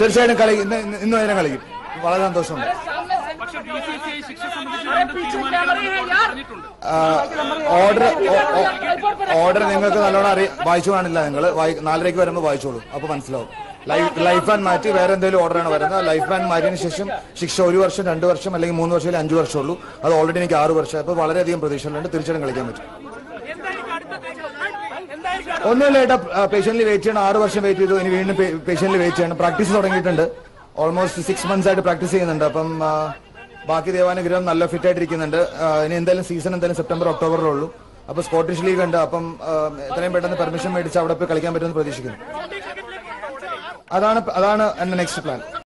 തീർച്ചയായിട്ടും കളി ഇന്ന് ഇന്ന് വൈകുന്നേരം കളിക്കും. വളരെ സന്തോഷമുണ്ട്. ഓർഡർ ഓർഡർ നിങ്ങൾക്ക് നല്ലോണം അറിയ വായിച്ചു കാണില്ല നിങ്ങൾ നാലരയ്ക്ക് വരുമ്പോൾ വായിച്ചോളൂ. അപ്പൊ മനസ്സിലാവും. ലൈഫ് ബാൻ മാറ്റി വേറെ എന്തെങ്കിലും ഓർഡറാണ് വരുന്നത്. ലൈഫ് ബാൻ മാറ്റിയതിനു ശേഷം ശിക്ഷ ഒരു വർഷം രണ്ട് വർഷം അല്ലെങ്കിൽ മൂന്ന് വർഷം അല്ലെങ്കിൽ അഞ്ച് വർഷം ഉള്ളൂ. അത് ഓൾറെഡി എനിക്ക് ആറ് വർഷം. അപ്പോൾ വളരെയധികം പ്രതീക്ഷകളുണ്ട്. തീർച്ചയായിട്ടും കളിക്കാൻ പറ്റും. ഒന്നുമില്ല ഏട്ടാ പേഷ്യന്റിൽ വെയിറ്റ് ചെയ്യണം. ആറ് വർഷം വെയിറ്റ് ചെയ്തു. ഇനി വീണ്ടും പേഷ്യന്റിൽ വെയിറ്റ് ചെയ്യണം. പ്രാക്ടീസ് തുടങ്ങിയിട്ടുണ്ട്. ഓൾമോസ്റ്റ് സിക്സ് മന്ത്സ് ആയിട്ട് പ്രാക്ടീസ് ചെയ്യുന്നുണ്ട്. അപ്പം ബാക്കി ദേവാനുഗ്രഹം നല്ല ഫിറ്റ് ആയിട്ടിരിക്കുന്നുണ്ട്. ഇനി എന്തായാലും സീസൺ എന്തായാലും സെപ്റ്റംബർ ഒക്ടോബറിലുള്ളൂ അപ്പൊ സ്കോട്ടിഷ് ലീഗ് ഉണ്ട്. അപ്പം എത്രയും പെട്ടെന്ന് പെർമിഷൻ മേടിച്ച് അവിടെ പോയി കളിക്കാൻ പറ്റുമെന്ന് പ്രതീക്ഷിക്കുന്നു. അതാണ് അതാണ് എന്റെ നെക്സ്റ്റ് പ്ലാൻ